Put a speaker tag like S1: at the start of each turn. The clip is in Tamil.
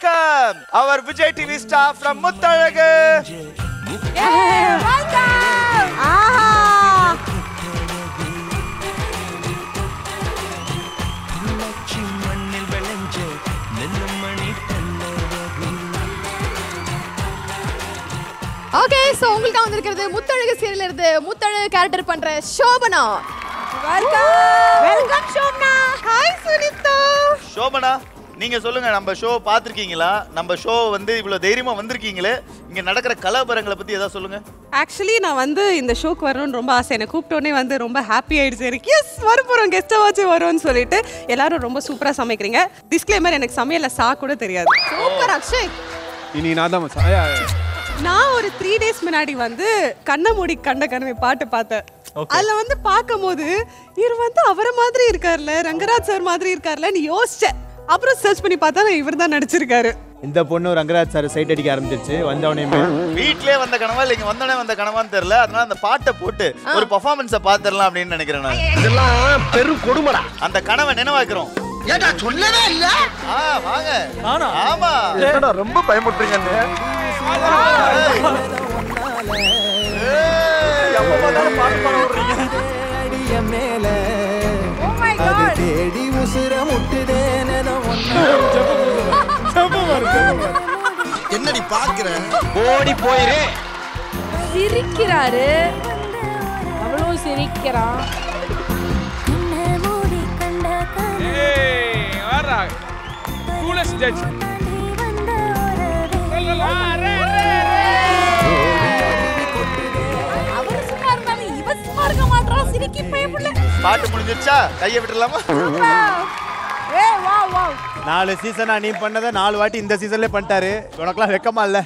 S1: Welcome our Vijay TV star from Muthazhagu.
S2: Okay so உங்களுக்கு வந்திருக்கிறது முத்தழகு சீரியல்ல இருந்து முத்தழகு கேரக்டர் பண்ற சோபனா. வெல்கம் சோபனா. ஹாய் சுனிதா.
S1: சோபனா. நீங்க சொல்லுங்க நம்ம ஷோ பார்த்திருக்கீங்களா? நம்ம ஷோ வந்து இவ்வளவு தைரியமா வந்திருக்கீங்களே? இங்க நடக்கிற கலாபரங்களை பத்தி ஏதாவது சொல்லுங்க.
S3: ஆக்சுவலி நான் வந்து இந்த ஷோக்கு வரணும்னு ரொம்ப ஆசை. எனக்கு கூப்பிட்டோன்னே வந்து ரொம்ப ஹாப்பி ஆயிடுச்சு. எனக்கு எஸ் வர போகிறோம் கெஸ்ட்டாக வரும்னு சொல்லிட்டு எல்லாரும் ரொம்ப சூப்பராக சமைக்கிறீங்க. டிஸ்க்ளைமர் எனக்கு சமையல்ல சா கூட தெரியாது.
S2: சூப்பர் அக்ஷய்
S4: இனி நான் தான்.
S3: நான் ஒரு த்ரீ டேஸ் முன்னாடி வந்து கண்ண மூடி கண்ட கனவை பாட்டு பார்த்தேன். அதுல வந்து பார்க்கும்போது இவர் வந்து அவரை மாதிரி இருக்கார்ல ரங்கராஜ் சார் மாதிரி இருக்கார்லன்னு யோசிச்சேன். அப்புறம் சர்ச் பண்ணி பார்த்தா இவர் தான் நடிச்சிருக்காரு.
S5: இந்த பொண்ணு ரங்கராஜ் சார் சைட் அடிக்க ஆரம்பிச்சிருச்சு. வந்தவனையுமே
S1: வீட்லயே வந்த கனவா இல்ல இங்க வந்தோடனே வந்த கனவான்னு தெரியல. அதனால அந்த பாட்டை போட்டு ஒரு பெர்ஃபார்மன்ஸ பாத்துறலாம் அப்படின்னு நினைக்கிறேன் நான்.
S6: இதெல்லாம் பெரும் கொடுமடா.
S1: அந்த கனவை நினைவாக்குறோம்.
S6: ஏடா சொல்லவே இல்ல?
S1: ஆ வாங்க. நானா? ஆமா.
S6: என்னடா ரொம்ப பயமுட்டுறீங்க
S7: தேடி உசுர முட்டுதேனத
S6: என்னடி பாக்குற
S5: ஓடி போயிரு.
S2: சிரிக்கிறாரு. அவளும் சிரிக்கிறான் சிரிக்கி பயப்படல
S1: பாட்டு முடிஞ்சிருச்சா? கையை விட்டுறலாமா
S2: ஏ வா வா
S5: நாலு சீசனா நீ பண்ணதை நாலு வாட்டி இந்த சீசன்லேயே பண்ணிட்டாரு. உனக்கெல்லாம் வெக்கமா இல்ல?